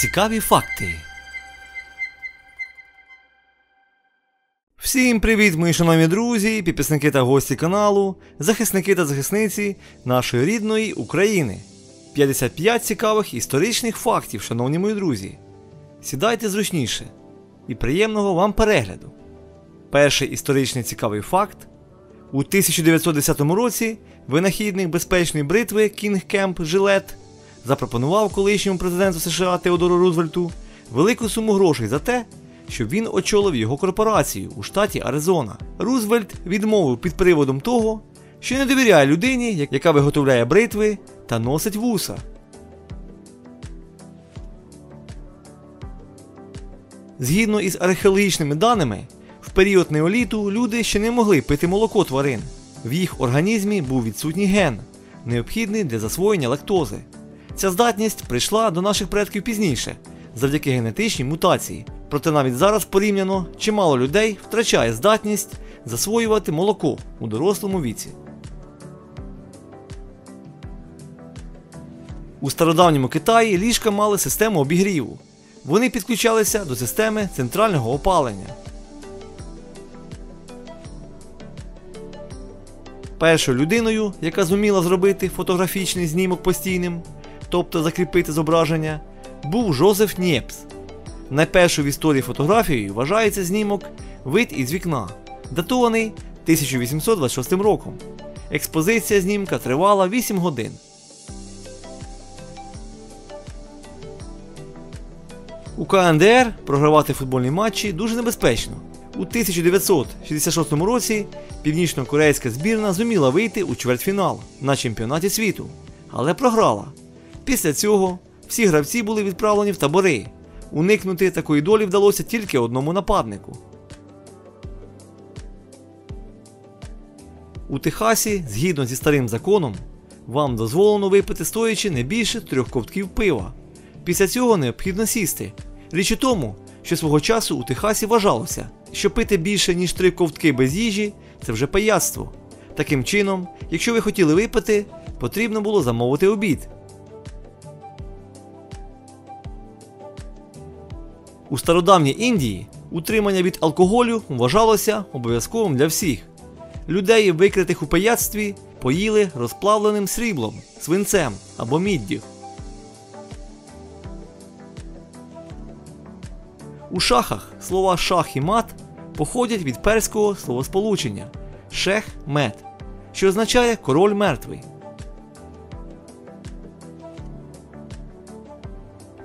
Цікаві факти. Всім привіт, мої шановні друзі, підписники та гості каналу, захисники та захисниці нашої рідної України. 55 цікавих історичних фактів, шановні мої друзі. Сідайте зручніше і приємного вам перегляду. Перший історичний цікавий факт. У 1910 році винахідник безпечної бритви Кінг Кемп Жиллетт запропонував колишньому президенту США Теодору Рузвельту велику суму грошей за те, щоб він очолив його корпорацію у штаті Аризона. Рузвельт відмовив під приводом того, що не довіряє людині, яка виготовляє бритви та носить вуса. Згідно із археологічними даними, в період неоліту люди ще не могли пити молоко тварин. В їх організмі був відсутній ген, необхідний для засвоєння лактози. Ця здатність прийшла до наших предків пізніше, завдяки генетичній мутації. Проте навіть зараз порівняно чимало людей втрачає здатність засвоювати молоко у дорослому віці. У стародавньому Китаї ліжка мали систему обігріву. Вони підключалися до системи центрального опалення. Першою людиною, яка зуміла зробити фотографічний знімок постійним, тобто закріпити зображення, був Жозеф Нєпс. Найпершою в історії фотографією вважається знімок Вид із вікна, датований 1826 роком. Експозиція знімка тривала 8 годин. У КНДР програвати футбольні матчі дуже небезпечно. У 1966 році північно-корейська збірна зуміла вийти у чвертьфінал на чемпіонаті світу, але програла. Після цього всі гравці були відправлені в табори. Уникнути такої долі вдалося тільки одному нападнику. У Техасі, згідно зі старим законом, вам дозволено випити стоячи не більше трьох ковтків пива. Після цього необхідно сісти. Річ у тому, що свого часу у Техасі вважалося, що пити більше, ніж три ковтки без їжі це вже пияцтво. Таким чином, якщо ви хотіли випити, потрібно було замовити обід. У стародавній Індії утримання від алкоголю вважалося обов'язковим для всіх. Людей, викритих у пияцтві, поїли розплавленим сріблом, свинцем або міддю. У шахах слова шах і мат походять від перського словосполучення шех мет, що означає король мертвий.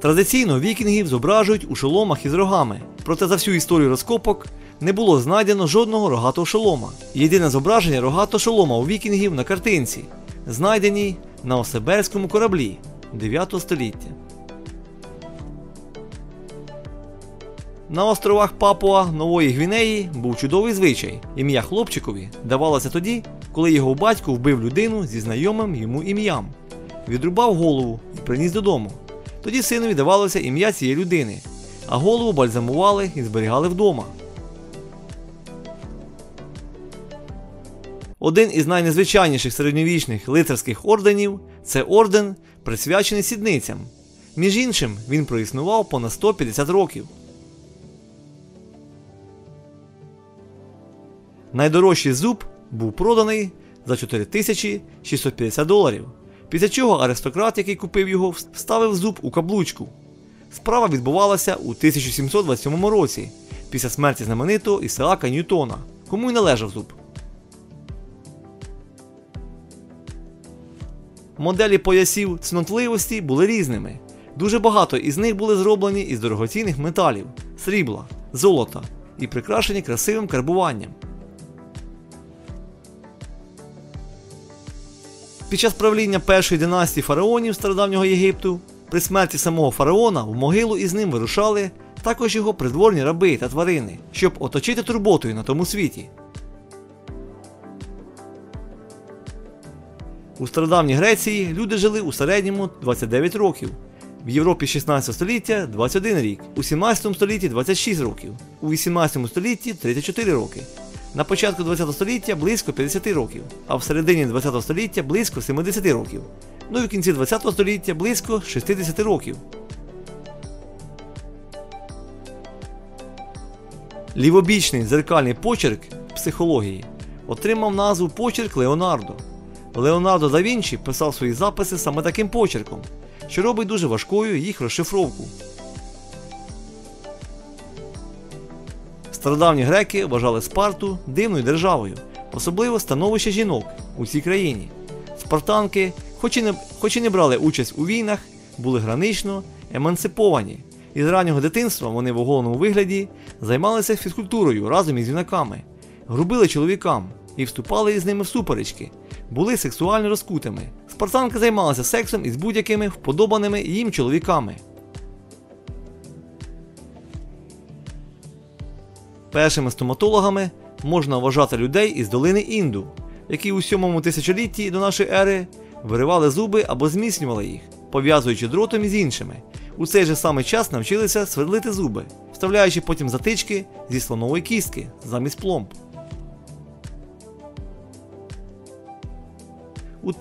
Традиційно вікінгів зображують у шоломах із рогами, проте за всю історію розкопок не було знайдено жодного рогатого шолома. Єдине зображення рогатого шолома у вікінгів на картинці, знайденій на Осеберському кораблі 9 століття. На островах Папуа Нової Гвінеї був чудовий звичай. Ім'я хлопчикові давалося тоді, коли його батько вбив людину зі знайомим йому ім'ям, відрубав голову і приніс додому. Тоді синові давалося ім'я цієї людини, а голову бальзамували і зберігали вдома. Один із найнезвичайніших середньовічних лицарських орденів це орден, присвячений сідницям. Між іншим, він проіснував понад 150 років. Найдорожчий зуб був проданий за 4650 доларів. Після чого аристократ, який купив його, вставив зуб у каблучку. Справа відбувалася у 1727 році, після смерті знаменитого Ісаака Ньютона, кому й належав зуб. Моделі поясів цнотливості були різними. Дуже багато із них були зроблені із дорогоцінних металів, срібла, золота і прикрашені красивим карбуванням. Під час правління першої династії фараонів стародавнього Єгипту, при смерті самого фараона в могилу із ним вирушали також його придворні раби та тварини, щоб оточити турботою на тому світі. У стародавній Греції люди жили у середньому 29 років, в Європі 16 століття 21 рік, у 17 столітті 26 років, у 18 столітті 34 роки на початку ХХ століття близько 50 років, а в середині ХХ століття близько 70 років. Ну і в кінці ХХ століття близько 60 років. Лівобічний зеркальний почерк психології отримав назву почерк Леонардо. Леонардо да Вінчі писав свої записи саме таким почерком, що робить дуже важкою їх розшифровку. Стародавні греки вважали Спарту дивною державою, особливо становище жінок у цій країні. Спартанки, хоч і не, хоч і не брали участь у війнах, були гранично емансиповані, і з раннього дитинства вони в оголеному вигляді займалися фізкультурою разом із юнаками, грубили чоловікам і вступали із ними в суперечки, були сексуально розкутими. Спартанки займалися сексом із будь-якими вподобаними їм чоловіками. Першими стоматологами можна вважати людей із долини Інду, які у 7 тисячолітті до нашої ери виривали зуби або зміцнювали їх, пов'язуючи дротом із іншими. У цей же самий час навчилися свердлити зуби, вставляючи потім затички зі слонової кістки замість пломб. У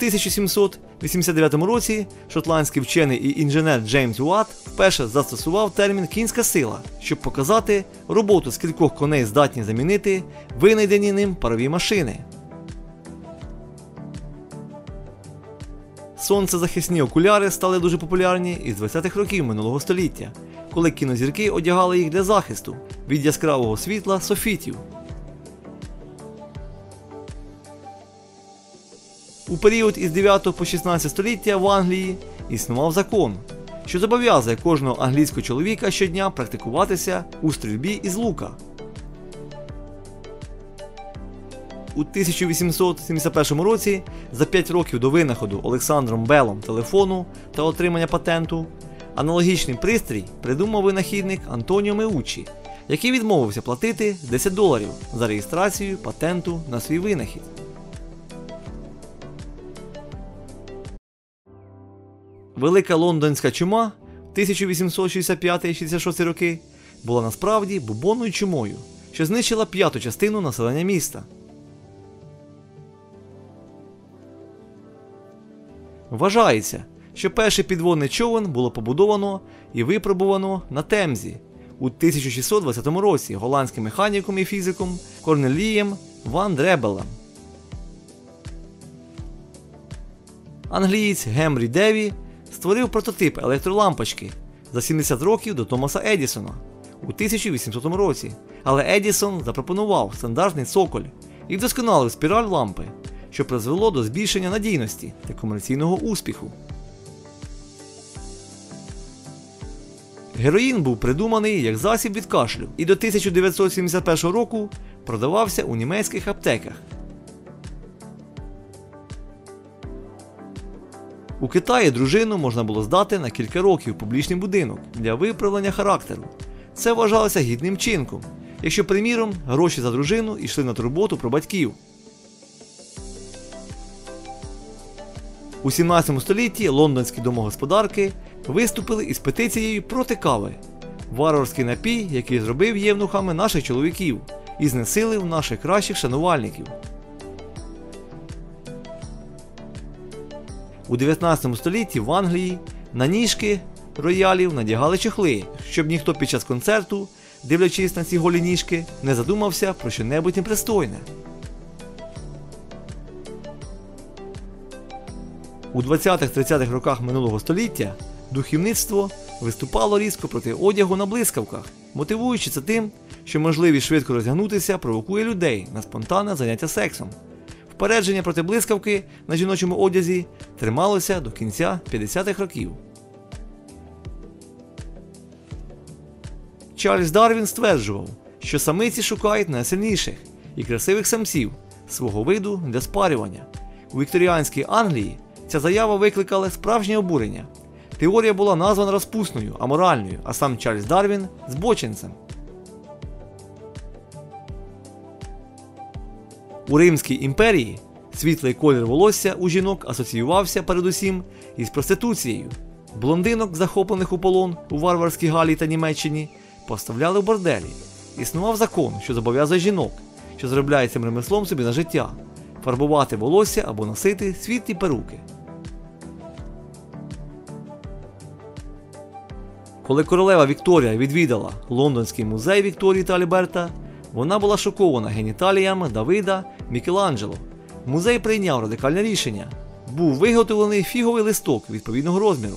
1789 році шотландський вчений і інженер Джеймс Уатт вперше застосував термін кінська сила, щоб показати роботу скількох коней здатні замінити винайдені ним парові машини. Сонцезахисні окуляри стали дуже популярні із 20-х років минулого століття, коли кінозірки одягали їх для захисту від яскравого світла софітів. У період із 9 по 16 століття в Англії існував закон, що зобов'язує кожного англійського чоловіка щодня практикуватися у стрільбі із лука. У 1871 році, за 5 років до винаходу Олександром Белом телефону та отримання патенту, аналогічний пристрій придумав винахідник Антоніо Меучі, який відмовився платити 10 доларів за реєстрацію патенту на свій винахід. Велика лондонська чума 1865-66 роки була насправді бубонною чумою, що знищила п'яту частину населення міста. Вважається, що перший підводний човен було побудовано і випробувано на Темзі у 1620 році голландським механіком і фізиком Корнелієм Ван Дребелем. Англієць Гемрі Деві створив прототип електролампочки за 70 років до Томаса Едісона у 1800 році, але Едісон запропонував стандартний цоколь і вдосконалив спіраль лампи, що призвело до збільшення надійності та комерційного успіху. Героїн був придуманий як засіб від кашлю і до 1971 року продавався у німецьких аптеках. У Китаї дружину можна було здати на кілька років в публічний будинок для виправлення характеру. Це вважалося гідним чинком, якщо, приміром, гроші за дружину йшли на турботу про батьків. У 17 столітті лондонські домогосподарки виступили із петицією проти кави, варварський напій, який зробив євнухами наших чоловіків і знесилив наших кращих шанувальників. У 19 столітті в Англії на ніжки роялів надягали чохли, щоб ніхто під час концерту, дивлячись на ці голі ніжки, не задумався про що-небудь непристойне. У 20-30-х роках минулого століття духівництво виступало різко проти одягу на блискавках, мотивуючи це тим, що можливість швидко розгягнутися провокує людей на спонтанне заняття сексом. Впередження проти блискавки на жіночому одязі трималося до кінця 50-х років. Чарльз Дарвін стверджував, що самиці шукають найсильніших і красивих самців свого виду для спарювання. У вікторіанській Англії ця заява викликала справжнє обурення. Теорія була названа розпусною, аморальною, а сам Чарльз Дарвін збочинцем. У Римській імперії світлий колір волосся у жінок асоціювався передусім із проституцією. Блондинок, захоплених у полон у варварській Галії та Німеччині, поставляли в борделі. Існував закон, що зобов'язує жінок, що заробляють цим ремеслом собі на життя, фарбувати волосся або носити світлі перуки. Коли королева Вікторія відвідала Лондонський музей Вікторії та Альберта, Вона була шокована геніталіями Давида Мікеланджело. Музей прийняв радикальне рішення. Був виготовлений фіговий листок відповідного розміру.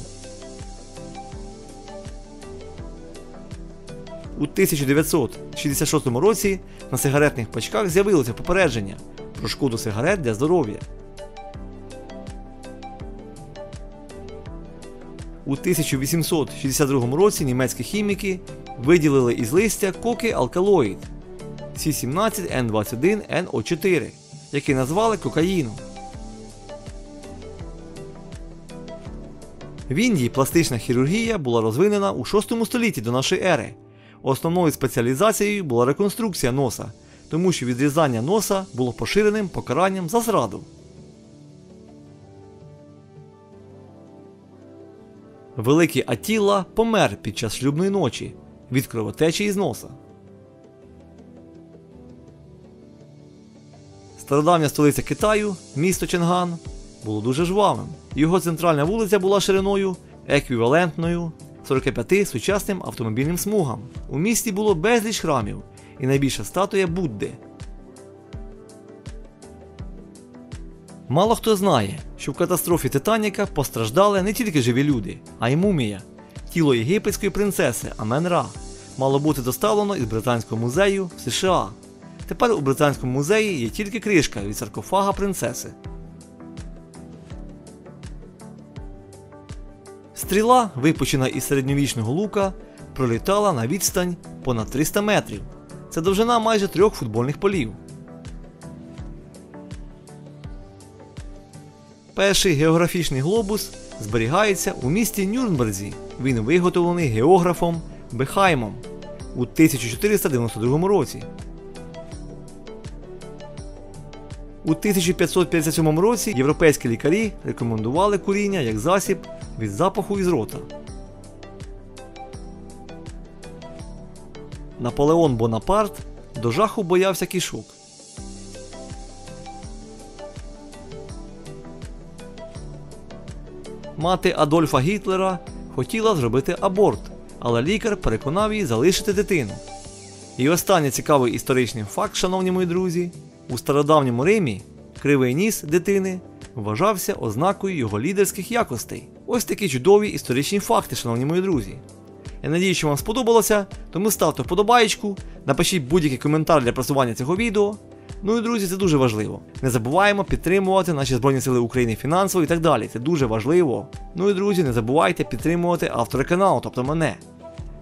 У 1966 році на сигаретних пачках з'явилося попередження про шкоду сигарет для здоров'я. У 1862 році німецькі хіміки виділили із листя коки алкалоїд С17Н21НО4, який назвали кокаїном. В Індії пластична хірургія була розвинена у 6 столітті до нашої ери. Основною спеціалізацією була реконструкція носа, тому що відрізання носа було поширеним покаранням за зраду. Великий Атіла помер під час шлюбної ночі від кровотечі із носа. Стародавня столиця Китаю, місто Ченган, було дуже жвавим. Його центральна вулиця була шириною еквівалентною 45 сучасним автомобільним смугам. У місті було безліч храмів і найбільша статуя Будди. Мало хто знає, що в катастрофі Титаніка постраждали не тільки живі люди, а й мумія. Тіло єгипетської принцеси Амен-Ра мало бути доставлено із Британського музею в США. Тепер у Британському музеї є тільки кришка від саркофага принцеси. Стріла, випущена із середньовічного лука, пролітала на відстань понад 300 метрів. Це довжина майже трьох футбольних полів. Перший географічний глобус зберігається у місті Нюрнберзі. Він виготовлений географом Бехаймом у 1492 році. У 1557 році європейські лікарі рекомендували куріння як засіб від запаху із рота. Наполеон Бонапарт до жаху боявся кішок. Мати Адольфа Гітлера хотіла зробити аборт, але лікар переконав її залишити дитину. І останній цікавий історичний факт, шановні мої друзі, у стародавньому Римі кривий ніс дитини вважався ознакою його лідерських якостей. Ось такі чудові історичні факти, шановні мої друзі. Я надію, що вам сподобалося, тому ставте вподобаєчку, напишіть будь-який коментар для просування цього відео. Ну і друзі, це дуже важливо. Не забуваємо підтримувати наші Збройні Сили України фінансово і так далі. Це дуже важливо. Ну і друзі, не забувайте підтримувати автора каналу, тобто мене.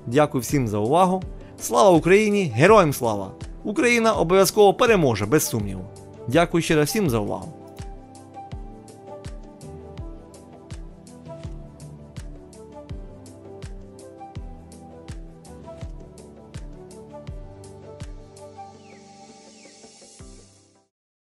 Дякую всім за увагу. Слава Україні! Героям слава! Україна обов'язково переможе, без сумніву. Дякую ще раз всім за увагу.